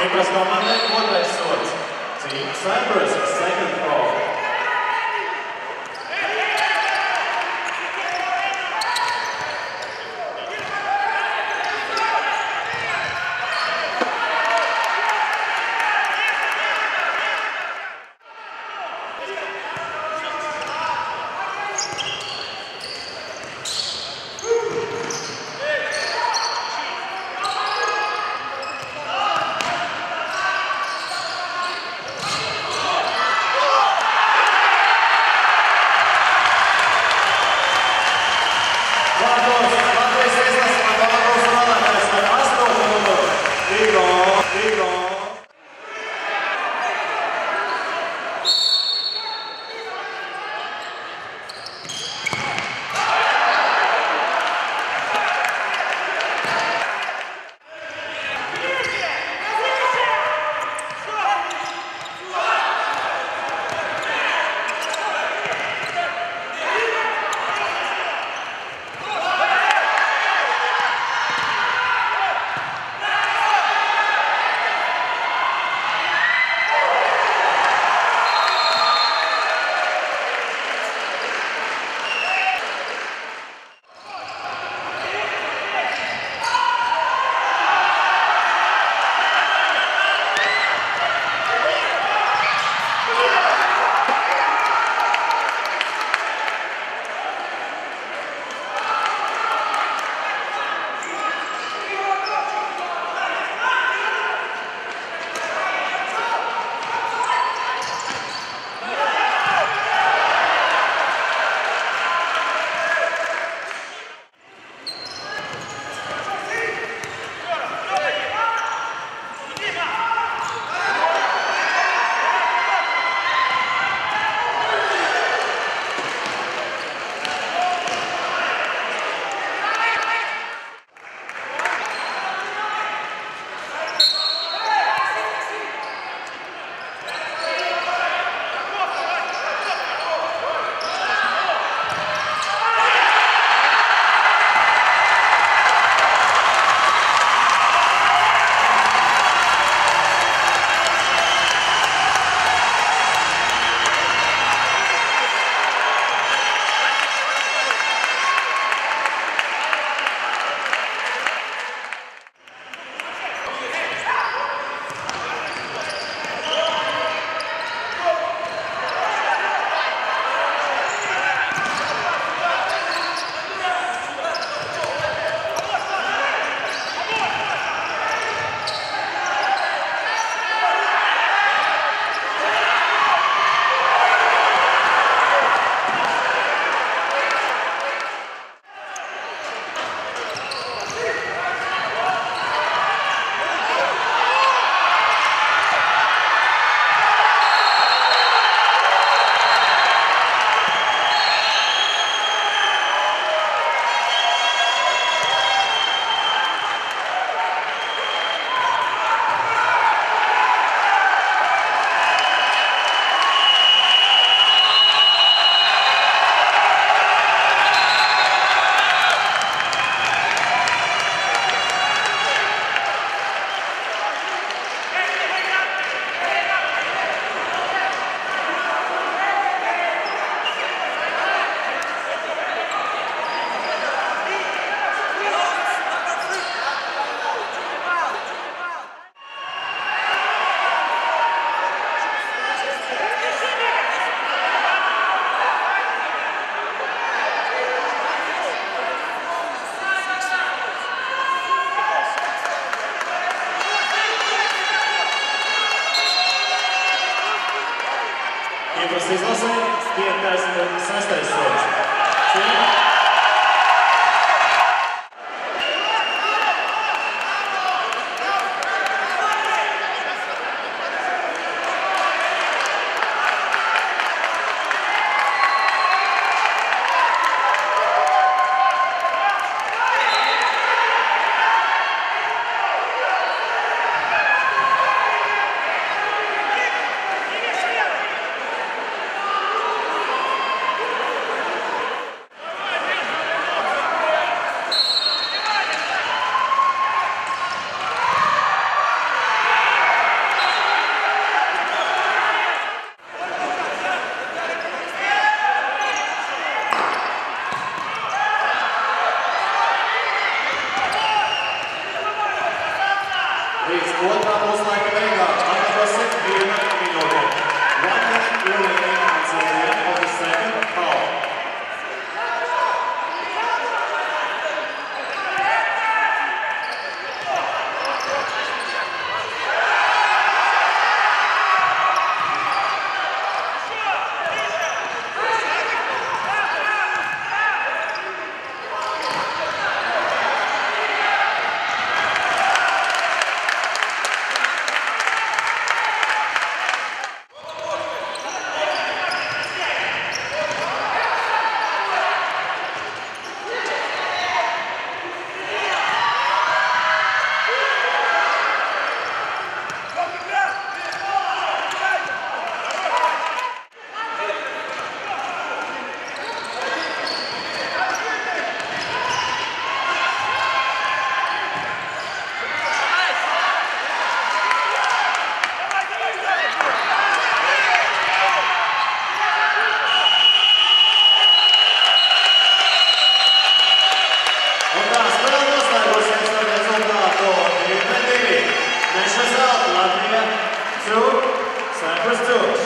Kipras komandai otrais sots. Team Cyprus, second call. Kipras izlasē, Stiepkais sestais solis. Cienīt! Ultra Großmeisterberger, 2 Klasse, Crystal.